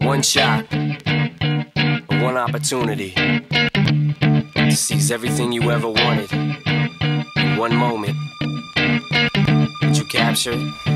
One shot, one opportunity to seize everything you ever wanted in one moment. that you captured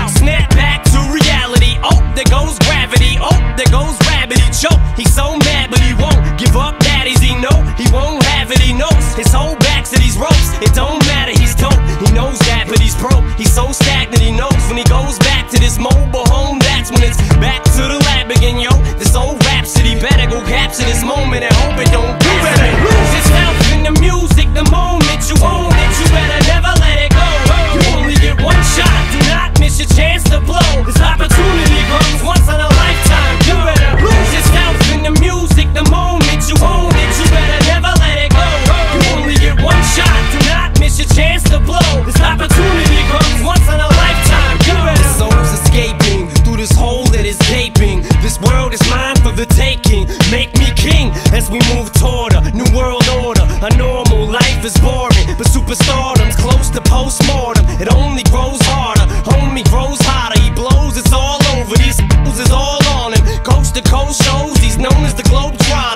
but he's broke. He's so stagnant, he knows when he goes back to this mobile home, that's when it's back to the lab again, yo. This old rhapsody better go capture this moment and hope it don't we move toward a new world order. A normal life is boring, but superstardom's close to postmortem. It only grows harder, homie grows hotter. He blows, it's all over. These is all on him. Coast to coast shows, he's known as the Globetrotter.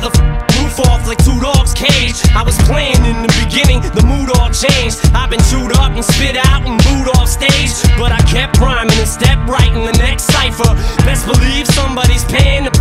the roof off like two dogs' cage. I was playing in the beginning, the mood all changed. I've been chewed up and spit out and booed off stage. But I kept rhyming and stepped right in the next cipher. Best believe somebody's paying the